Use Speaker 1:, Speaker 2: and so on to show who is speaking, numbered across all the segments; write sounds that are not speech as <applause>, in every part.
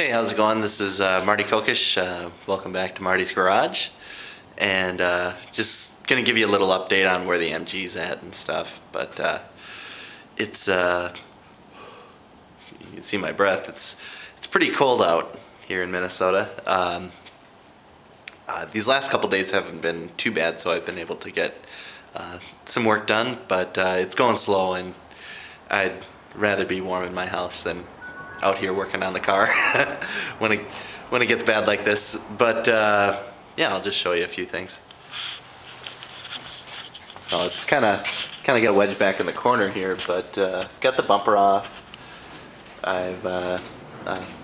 Speaker 1: Hey, how's it going? This is uh, Marty Kokes. Uh, welcome back to Marty's Garage. And uh, just going to give you a little update on where the MG's at and stuff. But uh, it's, uh, you can see my breath, it's, it's pretty cold out here in Minnesota. Um, uh, these last couple days haven't been too bad, so I've been able to get some work done. But it's going slow, and I'd rather be warm in my house than out here working on the car <laughs> when it when it gets bad like this. But uh, yeah, I'll just show you a few things. So it's kind of kind of got wedged back in the corner here, but uh, got the bumper off. I've uh,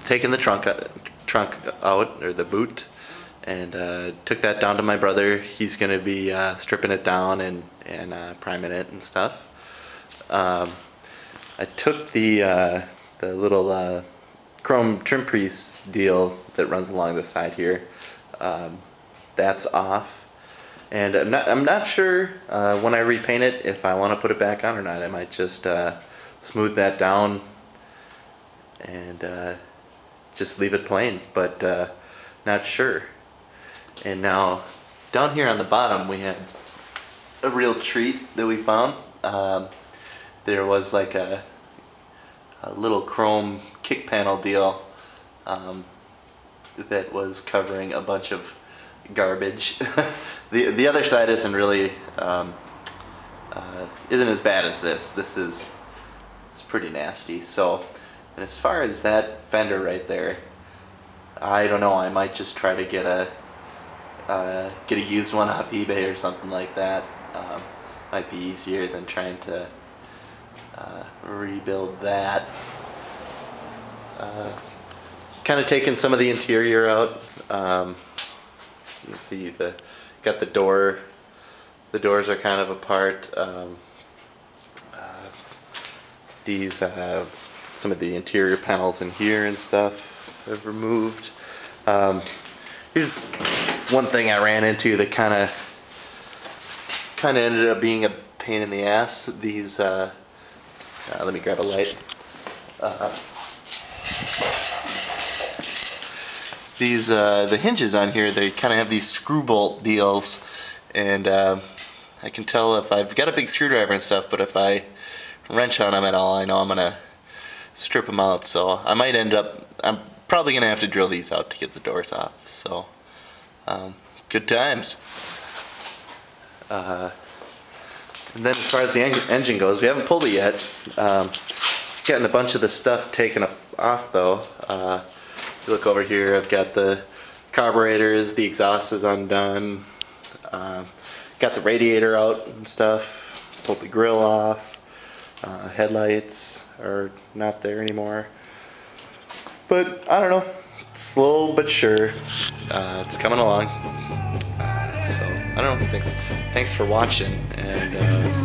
Speaker 1: taken the trunk uh, trunk out or the boot and uh, took that down to my brother. He's gonna be uh, stripping it down and and uh, priming it and stuff. Um, I took the uh, the little uh, chrome trim piece deal that runs along the side here. Um, that's off. And I'm not, I'm not sure uh, when I repaint it if I want to put it back on or not. I might just uh, smooth that down and uh, just leave it plain, but uh, not sure. And now down here on the bottom we had a real treat that we found. Um, there was like a a little chrome kick panel deal um, that was covering a bunch of garbage. <laughs> the the other side isn't really um, uh, isn't as bad as this. This is it's pretty nasty. So, and as far as that fender right there, I don't know. I might just try to get a uh, get a used one off eBay or something like that. Um, might be easier than trying to uh, rebuild that. Uh, kind of taking some of the interior out. Um, you can see the got the door. The doors are kind of apart. Um, uh, these uh, some of the interior panels in here and stuff I've removed. Um, here's one thing I ran into that kind of kind of ended up being a pain in the ass. These uh, uh, let me grab a light. Uh, these uh, the hinges on here they kind of have these screw bolt deals and uh, I can tell if I've got a big screwdriver and stuff but if I wrench on them at all I know I'm gonna strip them out so I might end up I'm probably gonna have to drill these out to get the doors off so um, good times. Uh, and then as far as the en engine goes, we haven't pulled it yet. Um, getting a bunch of the stuff taken off though. Uh, you look over here, I've got the carburetors, the exhaust is undone. Uh, got the radiator out and stuff. Pulled the grill off. Uh, headlights are not there anymore. But I don't know, slow but sure. Uh, it's coming along. I don't know. Thanks, thanks for watching, and uh,